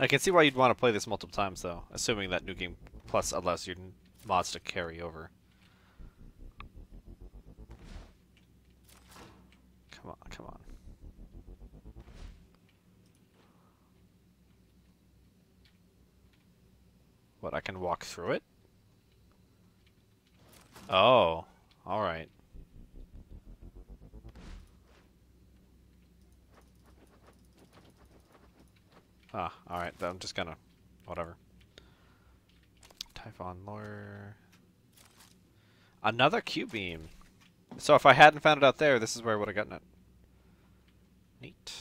I can see why you'd want to play this multiple times, though, assuming that New Game Plus allows your mods to carry over. Come on, come on. What, I can walk through it? Oh, alright. Ah, alright, I'm just gonna... whatever. Typhon Lure... Another Q-Beam! So if I hadn't found it out there, this is where I would have gotten it. Neat.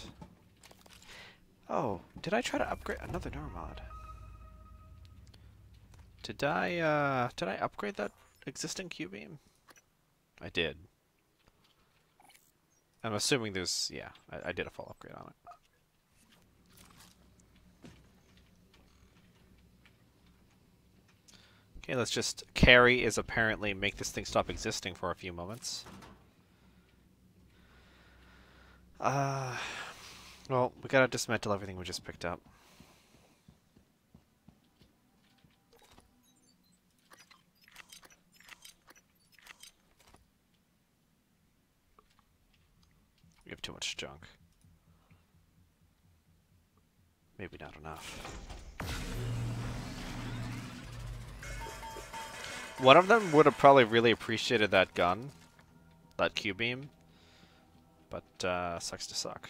Oh, did I try to upgrade another Neuromod? Did I, uh, did I upgrade that existing Q-Beam? I did. I'm assuming there's, yeah, I, I did a full upgrade on it. Okay, let's just... Carry is apparently make this thing stop existing for a few moments. Uh, well, we gotta dismantle everything we just picked up. We have too much junk. Maybe not enough. One of them would have probably really appreciated that gun. That Q-beam. But, uh, sucks to suck.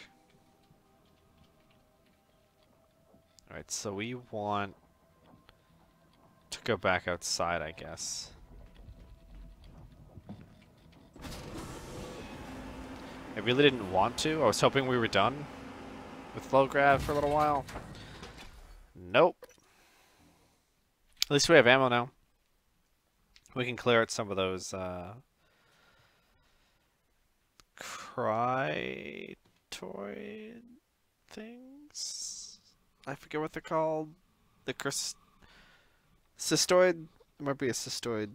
Alright, so we want to go back outside, I guess. I really didn't want to. I was hoping we were done with low grav for a little while. Nope. At least we have ammo now. We can clear out some of those uh, Crytoid things. I forget what they're called. The cystoid. It might be a cystoid.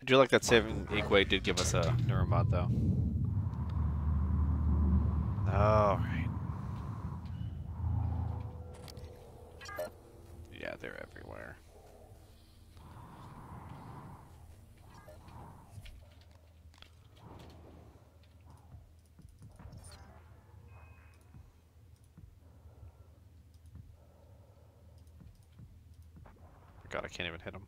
I do like that saving Igwe did give us a neuromod though. Alright. Yeah, they're everywhere. God, I can't even hit him.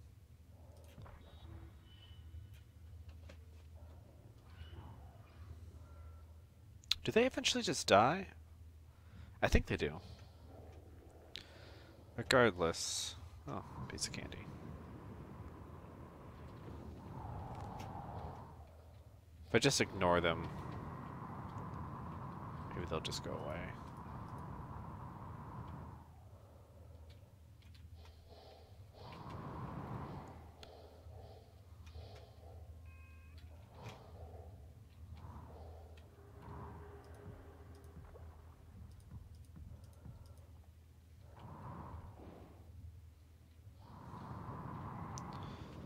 Do they eventually just die? I think they do. Regardless. Oh, piece of candy. If I just ignore them, maybe they'll just go away.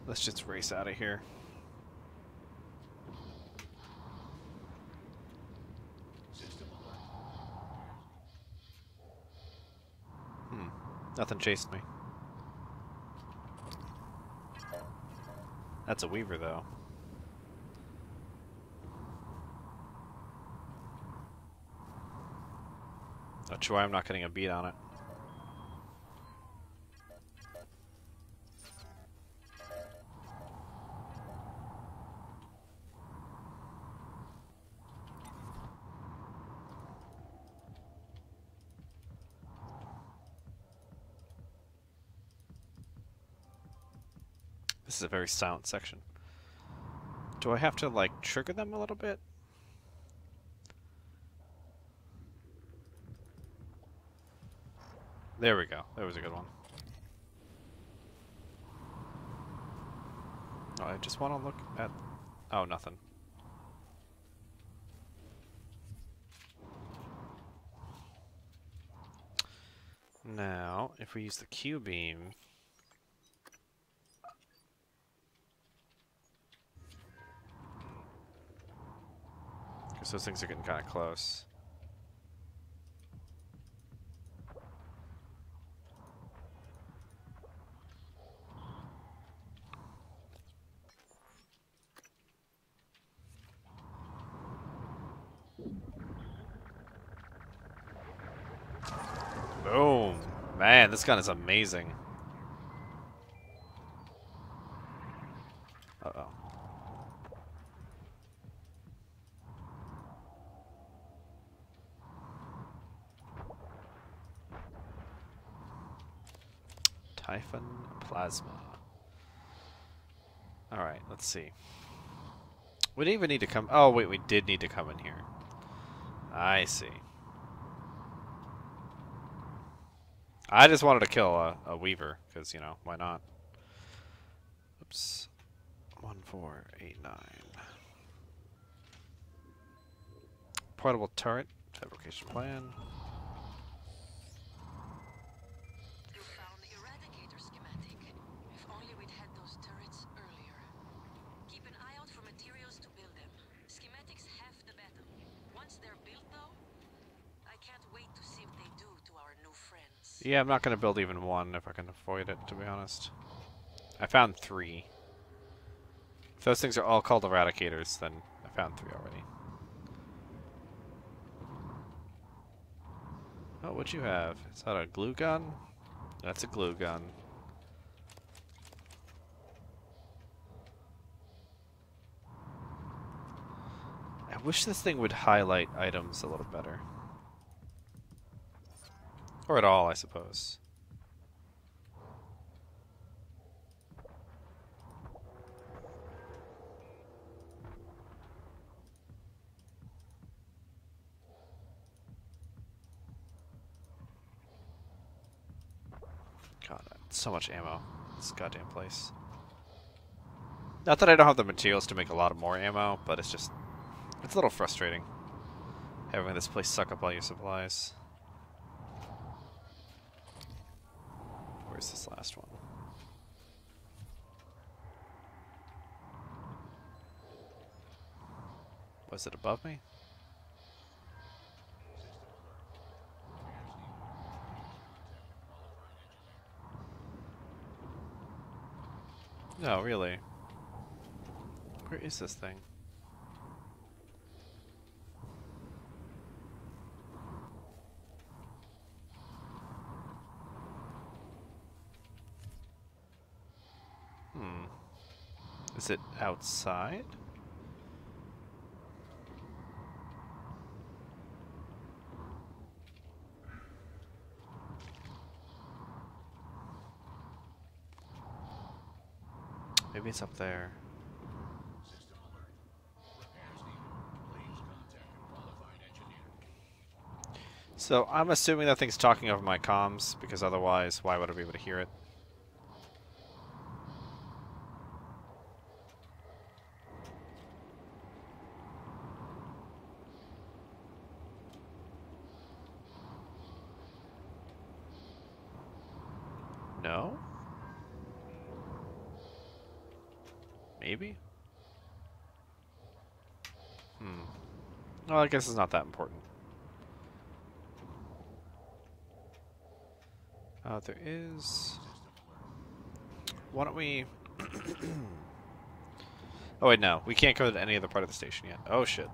Let's just race out of here. Hmm. Nothing chased me. That's a weaver, though. Not sure why I'm not getting a beat on it. Very silent section. Do I have to, like, trigger them a little bit? There we go. That was a good one. Oh, I just want to look at... Oh, nothing. Now, if we use the Q because those things are getting kind of close. Boom. Man, this gun is amazing. Typhon Plasma. Alright, let's see. We didn't even need to come... Oh, wait, we did need to come in here. I see. I just wanted to kill a, a Weaver, because, you know, why not? Oops. 1489. Portable turret. Fabrication plan. You found the Eradicator schematic. If only we'd had those turrets earlier. Keep an eye out for materials to build them. Schematics half the battle. Once they're built, though, I can't wait to see what they do to our new friends. Yeah, I'm not going to build even one if I can avoid it, to be honest. I found three. If those things are all called Eradicators, then I found three already. Oh, what'd you have? Is that a glue gun? That's a glue gun. I wish this thing would highlight items a little better. Or at all, I suppose. God, so much ammo. This goddamn place. Not that I don't have the materials to make a lot of more ammo, but it's just... It's a little frustrating. Having this place suck up all your supplies. Where's this last one? Was it above me? No, really. Where is this thing? Hmm. Is it outside? Maybe it's up there. So I'm assuming that thing's talking over my comms, because otherwise, why would I be able to hear it? No? Maybe? Hmm. Well, I guess it's not that important. Uh, there is... Why don't we... oh wait, no. We can't go to any other part of the station yet. Oh shit.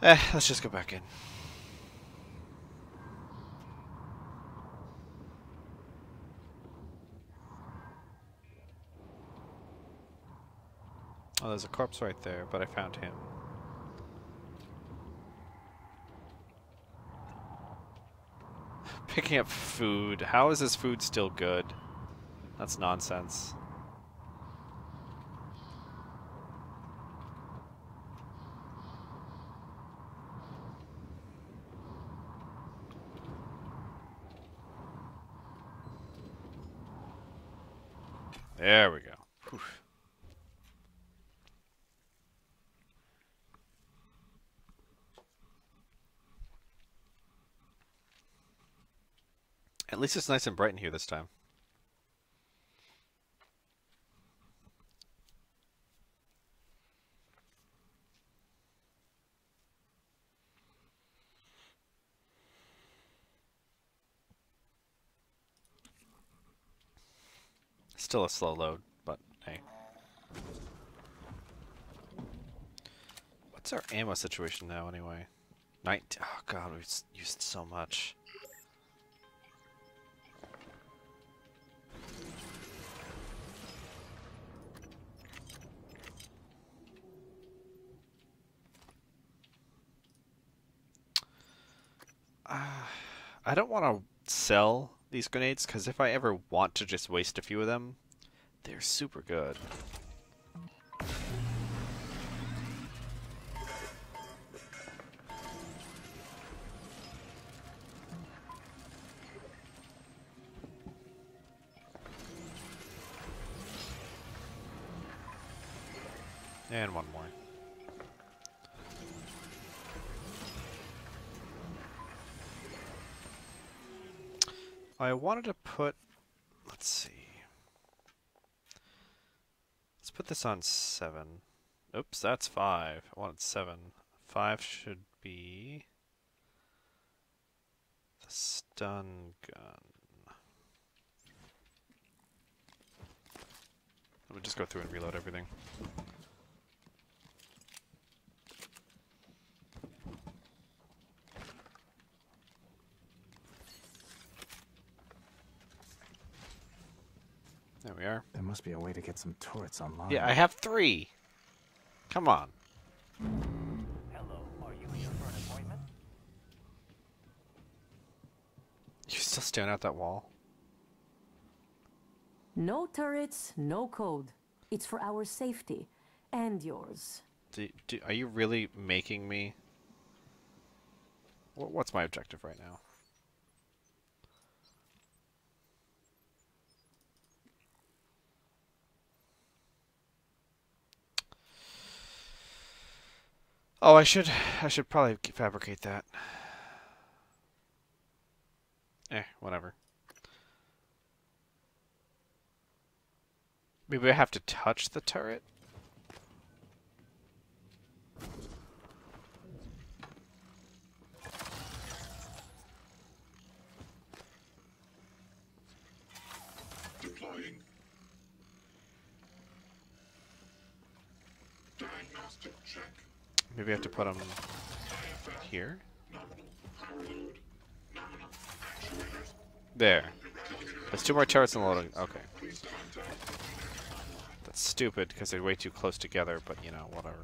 Eh, let's just go back in. Oh, there's a corpse right there, but I found him. Picking up food. How is this food still good? That's nonsense. There we go. Whew. At least it's nice and bright in here this time. Still a slow load, but hey. What's our ammo situation now, anyway? 19. Oh god, we've used so much. Uh, I don't want to sell these grenades because if I ever want to just waste a few of them, they're super good. And one more. I wanted to put. Let's see. Let's put this on seven. Oops, that's five. I wanted seven. Five should be the stun gun. Let me just go through and reload everything. There we are. There must be a way to get some turrets online. Yeah, I have three. Come on. Hello, are you here for an appointment? You still staring at that wall? No turrets, no code. It's for our safety and yours. Do, do, are you really making me? What's my objective right now? Oh, I should I should probably fabricate that. Eh, whatever. Maybe I have to touch the turret? Maybe I have to put them here? There. There's two more turrets in the loading. Okay. That's stupid because they're way too close together, but you know, whatever.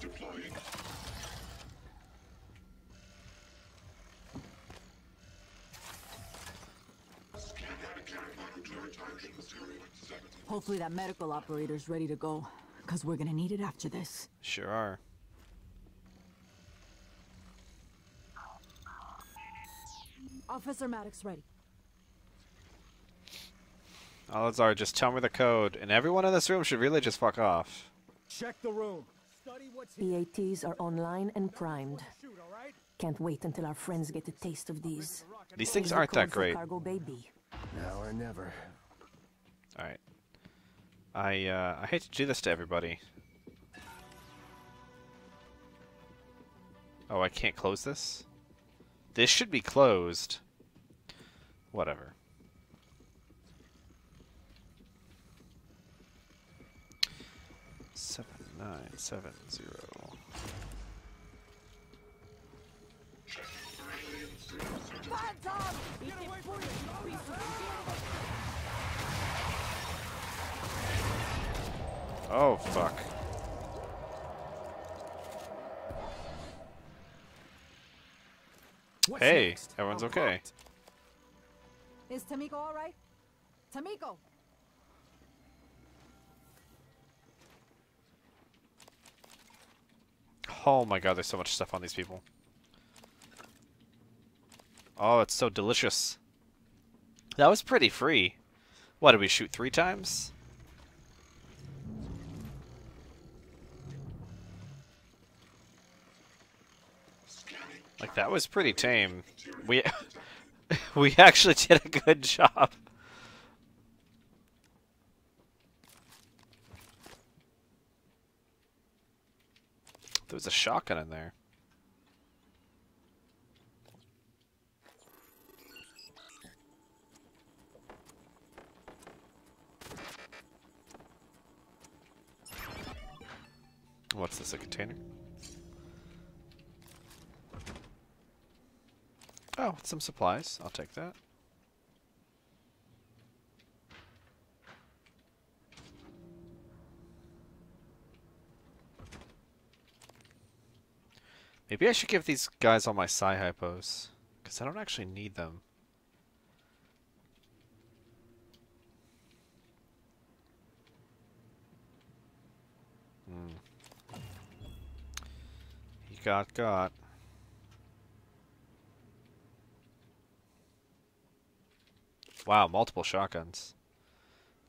Deploying. Schematic monitor material 70. Hopefully that medical operator's ready to go. Because we're gonna need it after this. Sure are. Officer Maddox ready. Odds are just tell me the code, and everyone in this room should really just fuck off. Check the room. Study what's here. EATs are online and primed. Shoot, all right? Can't wait until our friends get a taste of these. These things aren't that great. Cargo baby. Now or never. Alright. I, uh, I hate to do this to everybody. Oh, I can't close this? This should be closed. Whatever. Seven nine seven zero. Oh fuck. What's Hey, next? everyone's I'm okay. hooked. Is Tamiko alright? Tamiko! Oh my god, there's so much stuff on these people. Oh, it's so delicious. That was pretty free. What, did we shoot three times? Like, that was pretty tame. We we actually did a good job. There was a shotgun in there. What's this, a container? Oh, some supplies. I'll take that. Maybe I should give these guys all my psi hypos, because I don't actually need them. Hmm. He got got. Wow, multiple shotguns.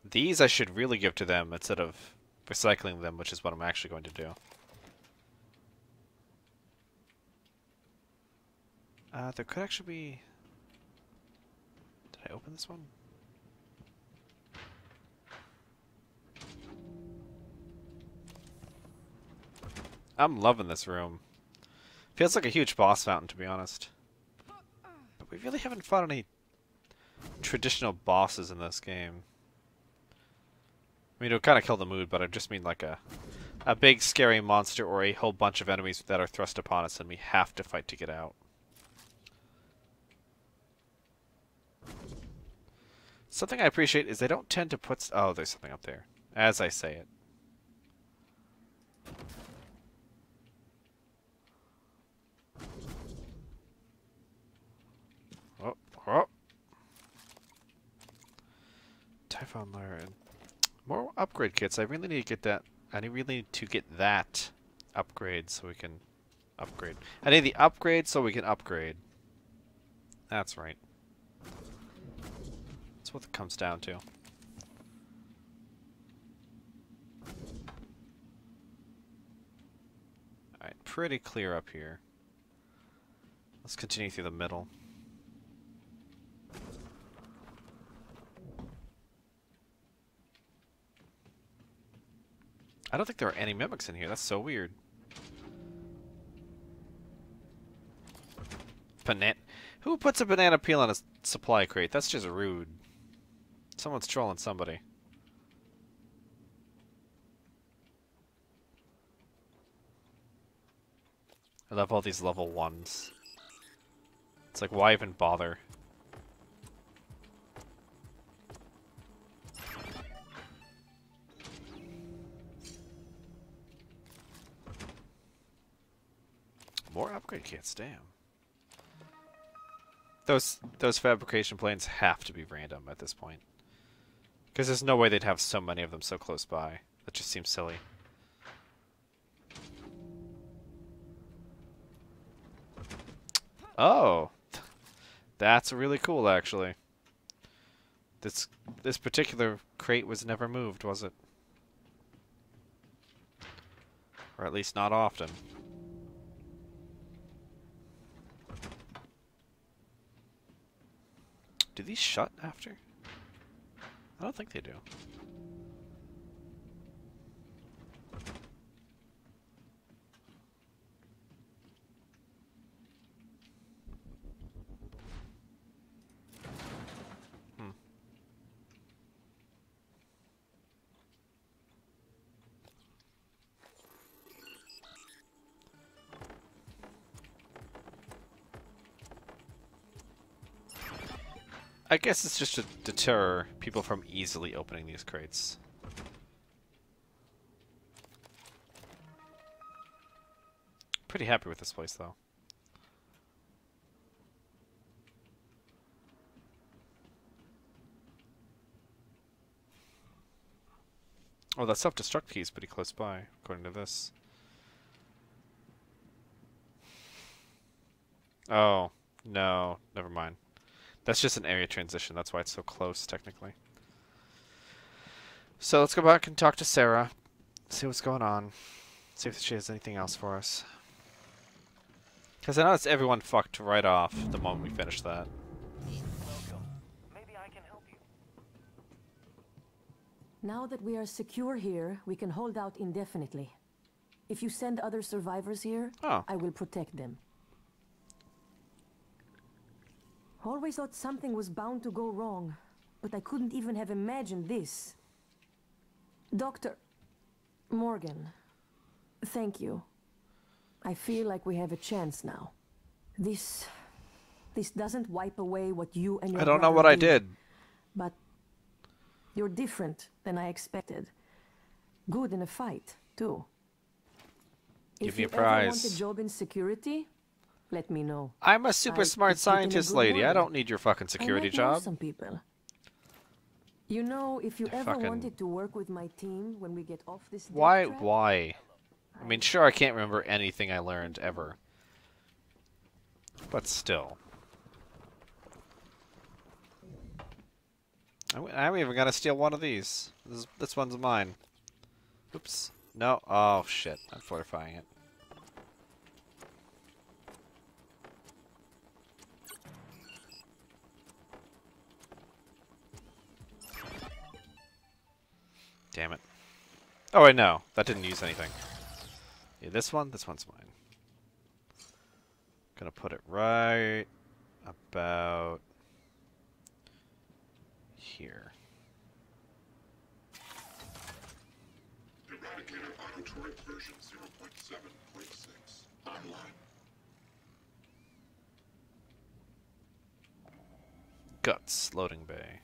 These I should really give to them instead of recycling them, which is what I'm actually going to do. Uh, there could actually be... Did I open this one? I'm loving this room. Feels like a huge boss fountain, to be honest. But we really haven't fought any traditional bosses in this game. I mean, it'll kind of kill the mood, but I just mean like a a big scary monster or a whole bunch of enemies that are thrust upon us and we have to fight to get out. Something I appreciate is they don't tend to put... Oh, there's something up there. As I say it. Oh, oh. Typhon Lure and more upgrade kits. I really need to get that. I really need to get that upgrade so we can upgrade. I need the upgrade so we can upgrade. That's right. That's what it comes down to. Alright, pretty clear up here. Let's continue through the middle. I don't think there are any mimics in here. That's so weird. Banana. Who puts a banana peel on a supply crate? That's just rude. Someone's trolling somebody. I love all these level ones. It's like, why even bother? More upgrade kits, damn. Those those fabrication planes have to be random at this point. Because there's no way they'd have so many of them so close by. That just seems silly. Oh! That's really cool, actually. This this particular crate was never moved, was it? Or at least not often. Do these shut after? I don't think they do. I guess it's just to deter people from easily opening these crates. Pretty happy with this place, though. Oh, that self-destruct key is pretty close by, according to this. Oh, no, never mind. That's just an area transition. That's why it's so close, technically. So let's go back and talk to Sarah. See what's going on. See if she has anything else for us. Because I know it's everyone fucked right off the moment we finish that. Now that we are secure here, we can hold out indefinitely. If you send other survivors here, oh. I will protect them. Always thought something was bound to go wrong, but I couldn't even have imagined this. Doctor Morgan, thank you. I feel like we have a chance now. This this doesn't wipe away what you and your I don't know what I did. but you're different than I expected. Good in a fight, too. Give if me a you ever want prize. a job in security, let me know. I'm a super I smart could put in a scientist lady. I don't need your fucking security job. some people. You know, if you ever Fucking- wanted to work with my team when we get off this Why? Why? I mean, sure, I can't remember anything I learned ever. But still. I'm, I'm even gonna steal one of these. This, this one's mine. Oops. No. Oh, shit. I'm fortifying it. Oh, wait, no. That didn't use anything. Yeah, this one, this one's mine. Gonna put it right about here. Eradicator auto version 0.7.6 online. Guts, loading bay.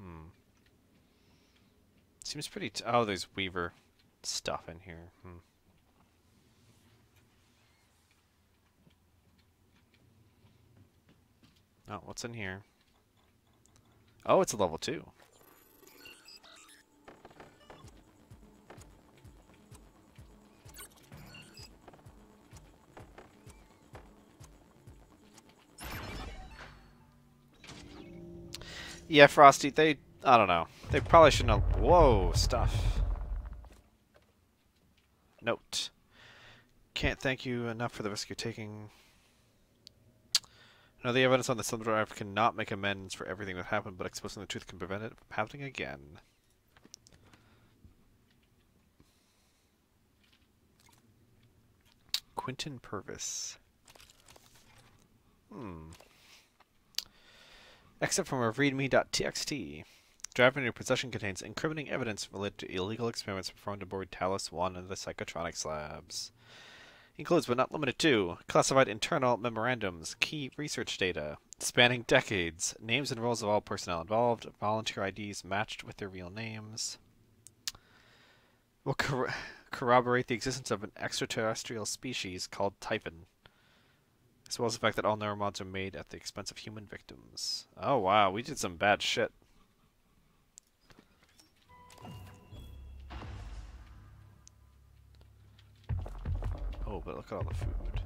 Hmm. Seems pretty. Oh, there's Weaver stuff in here. Hmm. Oh, what's in here? Oh, it's a level two. Yeah, Frosty, they. I don't know. They probably shouldn't have. Whoa, stuff. Note. Can't thank you enough for the risk you're taking. No, the evidence on the thumb drive cannot make amends for everything that happened, but exposing the truth can prevent it from happening again. Quentin Purvis. Hmm. Except from a readme.txt. Drive in your possession contains incriminating evidence related to illegal experiments performed aboard Talos 1 and the Psychotronics labs. Includes, but not limited to, classified internal memorandums, key research data, spanning decades, names and roles of all personnel involved, volunteer IDs matched with their real names. Will corro- corroborate the existence of an extraterrestrial species called Typhon as well as the fact that all neuromods are made at the expense of human victims. Oh wow, we did some bad shit. Oh, but look at all the food.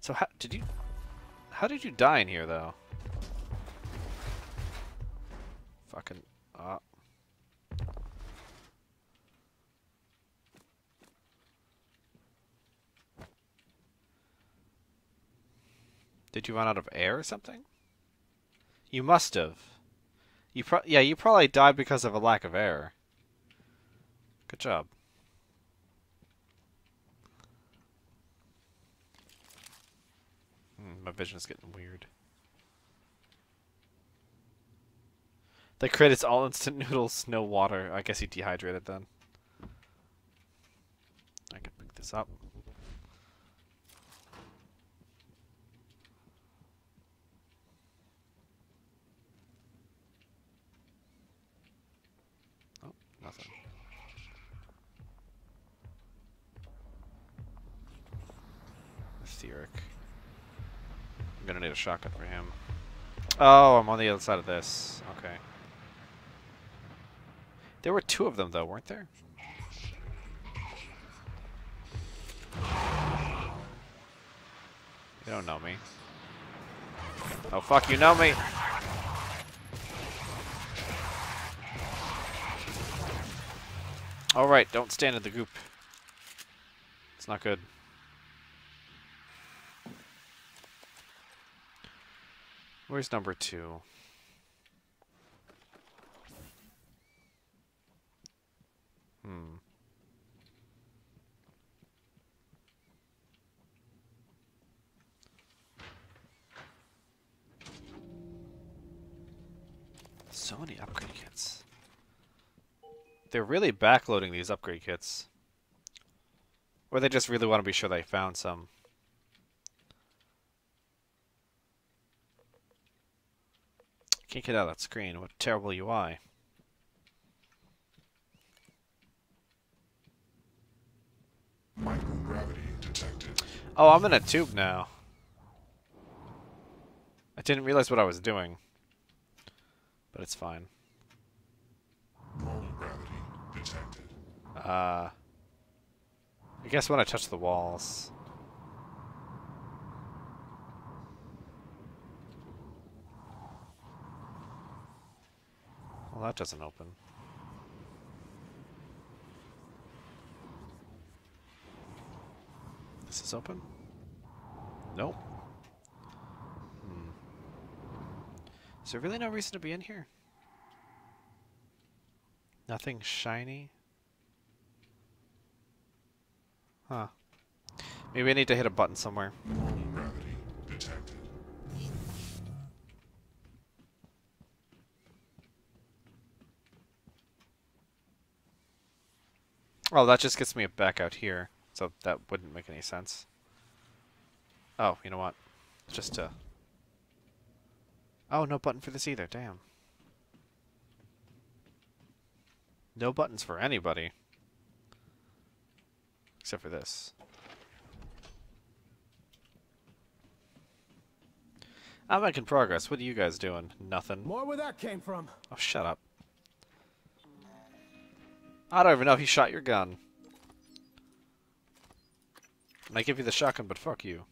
So how did you how did you die in here though? Fucking uh Did you run out of air or something? You must have. You pro- yeah, you probably died because of a lack of air. Good job. My vision's getting weird. The crit is all instant noodles, no water. I guess he dehydrated then. I can pick this up. Oh, nothing. Etheric. I'm gonna need a shotgun for him. Oh, I'm on the other side of this. Okay. There were two of them, though, weren't there? You don't know me. Oh, fuck, you know me! Alright, don't stand in the group. It's not good. Where's number two? Hmm. So many upgrade kits. They're really backloading these upgrade kits. Or they just really want to be sure they found some. Can't get out of that screen. What a terrible UI. Microgravity detected. Oh, I'm in a tube now. I didn't realize what I was doing. But it's fine. Gravity detected. Uh, I guess when I touch the walls. Well, that doesn't open. This is open? Nope. Hmm. Is there really no reason to be in here? Nothing shiny? Huh. Maybe I need to hit a button somewhere. Null gravity detected. Oh, that just gets me back out here. So that wouldn't make any sense. Oh, you know what? Just to... Oh, no button for this either. Damn. No buttons for anybody. Except for this. I'm making progress. What are you guys doing? Nothing. More where that came from. Oh, shut up. I don't even know if you shot your gun. And I give you the shotgun, but fuck you.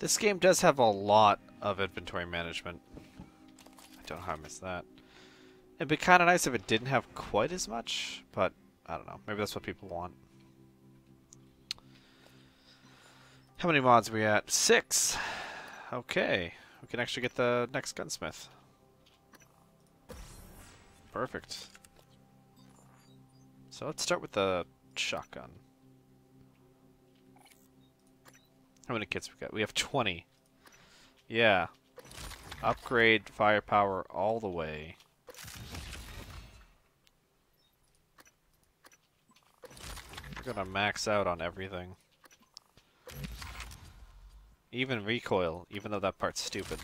This game does have a lot of inventory management. I don't know how I missed that. It'd be kind of nice if it didn't have quite as much, but I don't know. Maybe that's what people want. How many mods are we at? Six! Okay. We can actually get the next gunsmith. Perfect. So let's start with the shotgun. How many kits we got? We have 20. Yeah. Upgrade firepower all the way. We're gonna max out on everything. Even recoil, even though that part's stupid.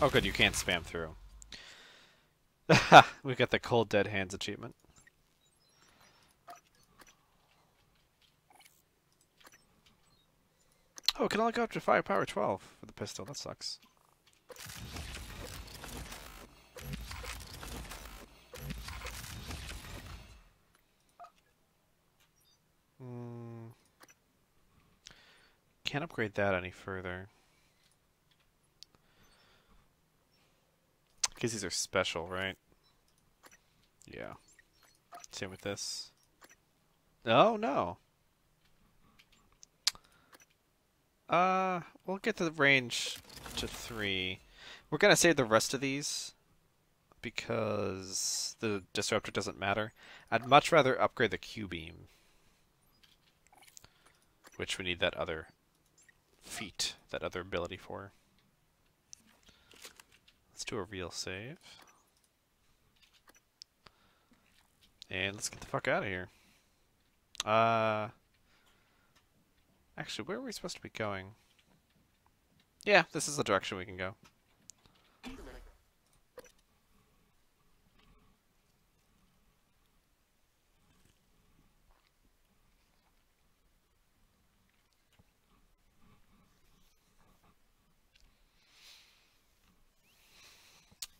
Oh good, you can't spam through. we got the cold dead hands achievement. Oh, can only go up to firepower 12 for the pistol. That sucks. Can't upgrade that any further. Because these are special, right? Yeah. Same with this. Oh, no. Uh, we'll get the range to three. We're gonna save the rest of these because the disruptor doesn't matter. I'd much rather upgrade the Q-beam, which we need that other feat, that other ability for. Let's do a real save. And let's get the fuck out of here. Uh, actually, where are we supposed to be going? Yeah, this is the direction we can go.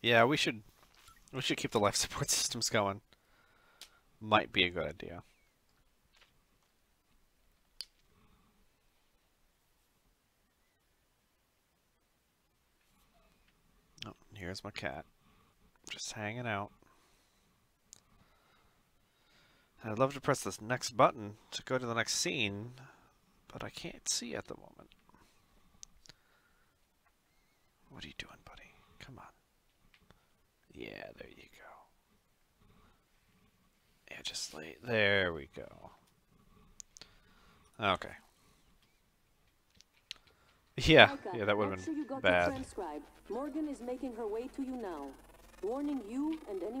Yeah, we should we should keep the life support systems going. Might be a good idea. Oh, here's my cat. Just hanging out. I'd love to press this next button to go to the next scene, but I can't see at the moment. What are you doing. Yeah, there you go. Yeah, just lay. There we go. Okay. Yeah, yeah, that would have sure you been got bad. Morgan is making her way to you now. Warning you and anyone